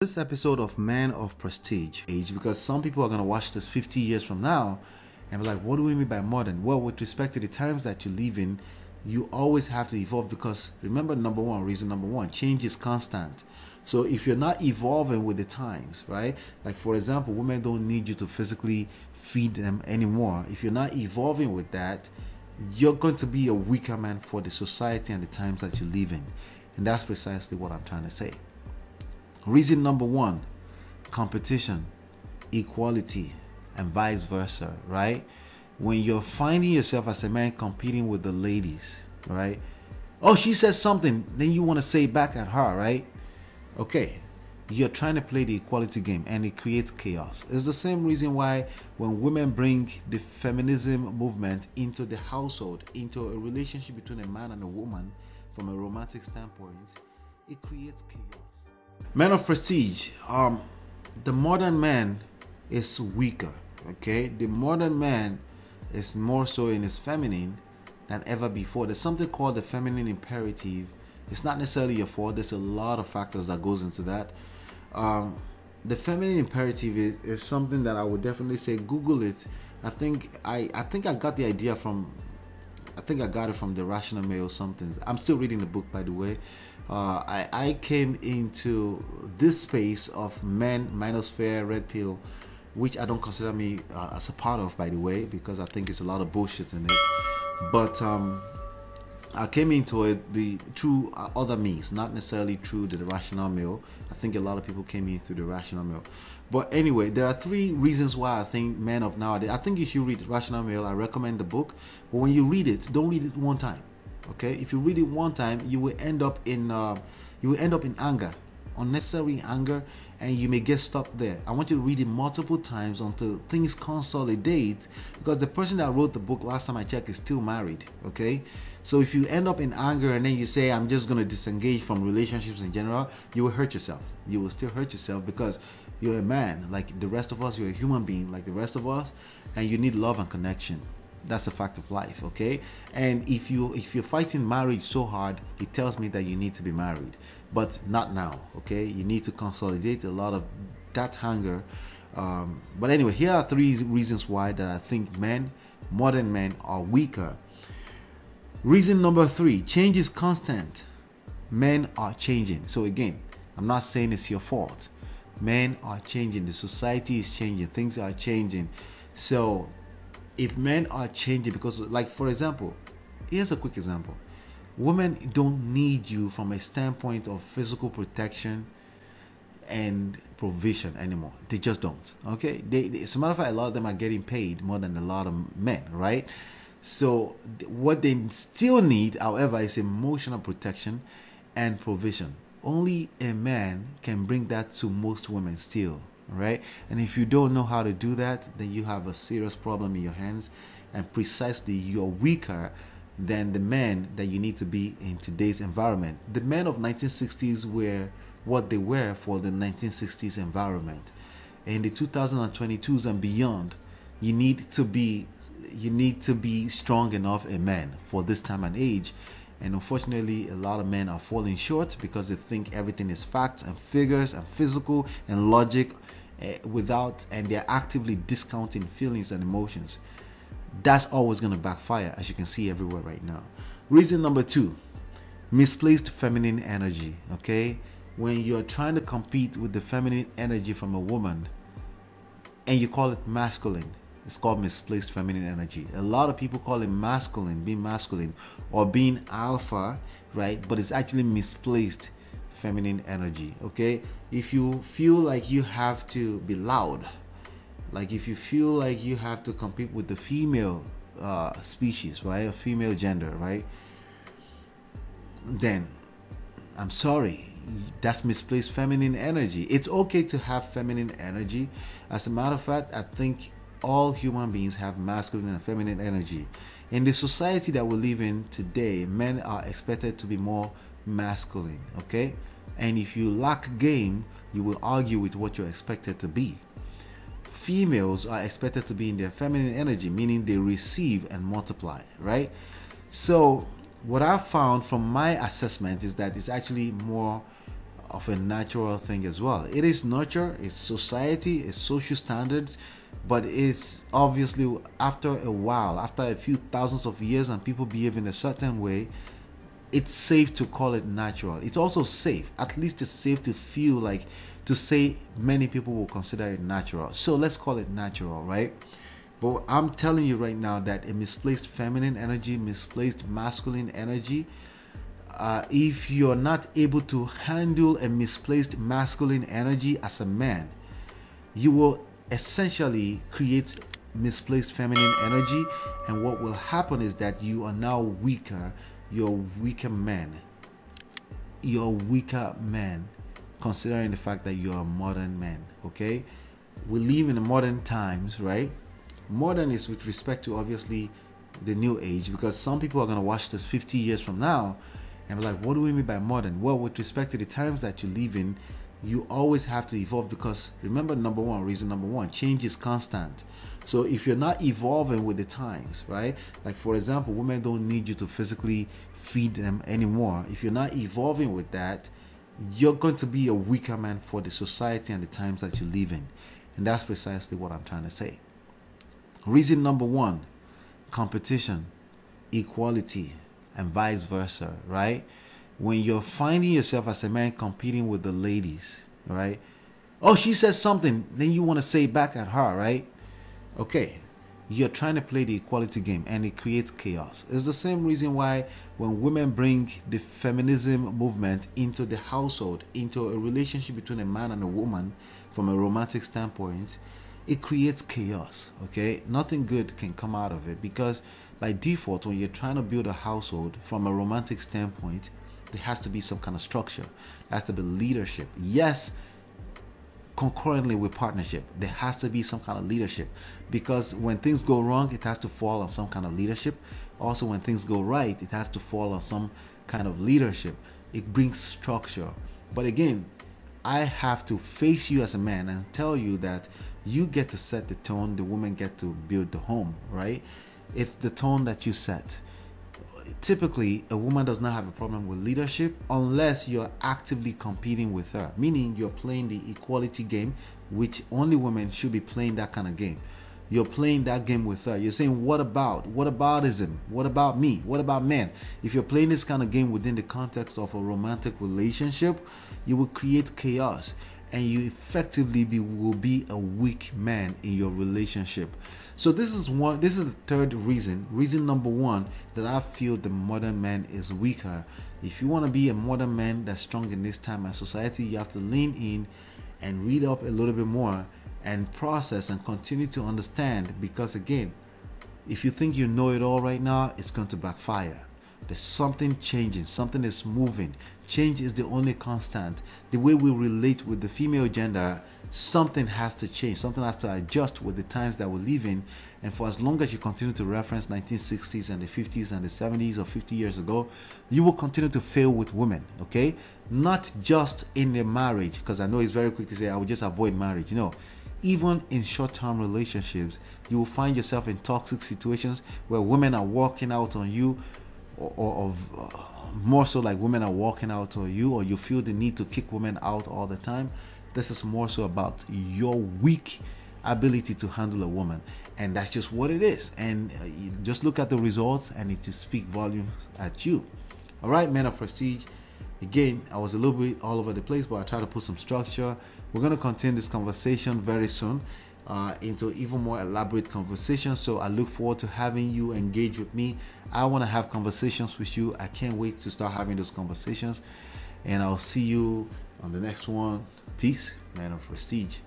This episode of Man of Prestige age because some people are going to watch this 50 years from now and be like, what do we mean by modern? Well, with respect to the times that you live in, you always have to evolve because remember, number one, reason number one, change is constant. So if you're not evolving with the times, right? Like for example, women don't need you to physically feed them anymore. If you're not evolving with that, you're going to be a weaker man for the society and the times that you live in. And that's precisely what I'm trying to say. Reason number one competition, equality, and vice versa, right? When you're finding yourself as a man competing with the ladies, right? Oh, she says something, then you want to say back at her, right? Okay, you're trying to play the equality game and it creates chaos. It's the same reason why when women bring the feminism movement into the household, into a relationship between a man and a woman from a romantic standpoint, it creates chaos. Man of prestige. Um, the modern man is weaker. Okay, the modern man is more so in his feminine than ever before. There's something called the feminine imperative. It's not necessarily your fault. There's a lot of factors that goes into that. Um, the feminine imperative is, is something that I would definitely say Google it. I think I I think I got the idea from I think I got it from the Rational Male something. I'm still reading the book by the way uh, I, I came into this space of men, manosphere, red pill, which I don't consider me uh, as a part of, by the way, because I think it's a lot of bullshit in it. But um, I came into it the, through uh, other means, not necessarily through the, rational male. I think a lot of people came in through the rational male. But anyway, there are three reasons why I think men of nowadays. I think if you read Rational Male, I recommend the book. But when you read it, don't read it one time okay? If you read it one time you will end up in uh, you will end up in anger unnecessary anger and you may get stuck there. I want you to read it multiple times until things consolidate because the person that wrote the book last time i checked is still married okay? So if you end up in anger and then you say i'm just going to disengage from relationships in general you will hurt yourself. You will still hurt yourself because you're a man like the rest of us you're a human being like the rest of us and you need love and connection that's a fact of life okay? And if you if you're fighting marriage so hard it tells me that you need to be married but not now okay? You need to consolidate a lot of that hunger um, but anyway here are three reasons why that i think men modern men are weaker. Reason number three change is constant. Men are changing. So again i'm not saying it's your fault. Men are changing. The society is changing. Things are changing. So if men are changing because like for example here's a quick example. Women don't need you from a standpoint of physical protection and provision anymore. They just don't okay? They, they, as a matter of fact a lot of them are getting paid more than a lot of men right? So what they still need however is emotional protection and provision. Only a man can bring that to most women still right? And if you don't know how to do that, then you have a serious problem in your hands, and precisely you're weaker than the men that you need to be in today's environment. The men of 1960s were what they were for the 1960s environment. In the 2022s and beyond, you need to be you need to be strong enough a man for this time and age and unfortunately, a lot of men are falling short because they think everything is facts and figures and physical and logic uh, without, and they're actively discounting feelings and emotions. That's always going to backfire, as you can see everywhere right now. Reason number two misplaced feminine energy. Okay, when you're trying to compete with the feminine energy from a woman and you call it masculine, it's called misplaced feminine energy. A lot of people call it masculine, being masculine, or being alpha, right? But it's actually misplaced feminine energy. Okay, if you feel like you have to be loud, like if you feel like you have to compete with the female uh, species, right, a female gender, right, then I'm sorry, that's misplaced feminine energy. It's okay to have feminine energy. As a matter of fact, I think all human beings have masculine and feminine energy. In the society that we live in today, men are expected to be more masculine, okay? And if you lack game, you will argue with what you're expected to be. Females are expected to be in their feminine energy, meaning they receive and multiply, right? So, what I've found from my assessment is that it's actually more of a natural thing as well. It is nurture, it's society, it's social standards, but it's obviously after a while, after a few thousands of years, and people behave in a certain way, it's safe to call it natural. It's also safe, at least it's safe to feel like to say many people will consider it natural. So let's call it natural, right? But I'm telling you right now that a misplaced feminine energy, misplaced masculine energy, uh, if you're not able to handle a misplaced masculine energy as a man, you will essentially create misplaced feminine energy. And what will happen is that you are now weaker. You're weaker man. You're weaker man, considering the fact that you're a modern man. Okay, we live in the modern times, right? Modern is with respect to obviously the new age because some people are going to watch this 50 years from now and be like, what do we mean by modern? Well, with respect to the times that you live in, you always have to evolve because remember, number one, reason number one, change is constant. So if you're not evolving with the times, right? Like for example, women don't need you to physically feed them anymore. If you're not evolving with that, you're going to be a weaker man for the society and the times that you live in. And that's precisely what I'm trying to say. Reason number one competition, equality, and vice versa, right? When you're finding yourself as a man competing with the ladies, right? Oh, she says something, then you want to say back at her, right? Okay, you're trying to play the equality game and it creates chaos. It's the same reason why when women bring the feminism movement into the household, into a relationship between a man and a woman from a romantic standpoint, it creates chaos. Okay, nothing good can come out of it because by default, when you're trying to build a household from a romantic standpoint, there has to be some kind of structure. There has to be leadership. Yes, concurrently with partnership, there has to be some kind of leadership because when things go wrong, it has to fall on some kind of leadership. Also, when things go right, it has to fall on some kind of leadership. It brings structure. But again, I have to face you as a man and tell you that you get to set the tone, the woman get to build the home, right? It's the tone that you set. Typically, a woman does not have a problem with leadership unless you're actively competing with her, meaning you're playing the equality game, which only women should be playing that kind of game. You're playing that game with her. You're saying, What about? What about aboutism? What about me? What about men? If you're playing this kind of game within the context of a romantic relationship, you will create chaos and you effectively be, will be a weak man in your relationship. So this is one this is the third reason. Reason number 1 that I feel the modern man is weaker. If you want to be a modern man that's strong in this time and society, you have to lean in and read up a little bit more and process and continue to understand because again, if you think you know it all right now, it's going to backfire. There's something changing, something is moving. Change is the only constant. The way we relate with the female gender something has to change. Something has to adjust with the times that we live in. And for as long as you continue to reference 1960s and the 50s and the 70s or 50 years ago you will continue to fail with women okay? Not just in a marriage because i know it's very quick to say i will just avoid marriage. You know even in short-term relationships you will find yourself in toxic situations where women are walking out on you or, or of uh, more so like women are walking out on you or you feel the need to kick women out all the time this is more so about your weak ability to handle a woman. And that's just what it is. And uh, just look at the results and it to speak volumes at you. All right, men of prestige. Again, I was a little bit all over the place, but I tried to put some structure. We're going to continue this conversation very soon uh, into even more elaborate conversations. So I look forward to having you engage with me. I want to have conversations with you. I can't wait to start having those conversations. And I'll see you on the next one. Peace, man of prestige.